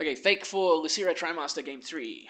Okay, fake for Lucira Trimaster Game 3.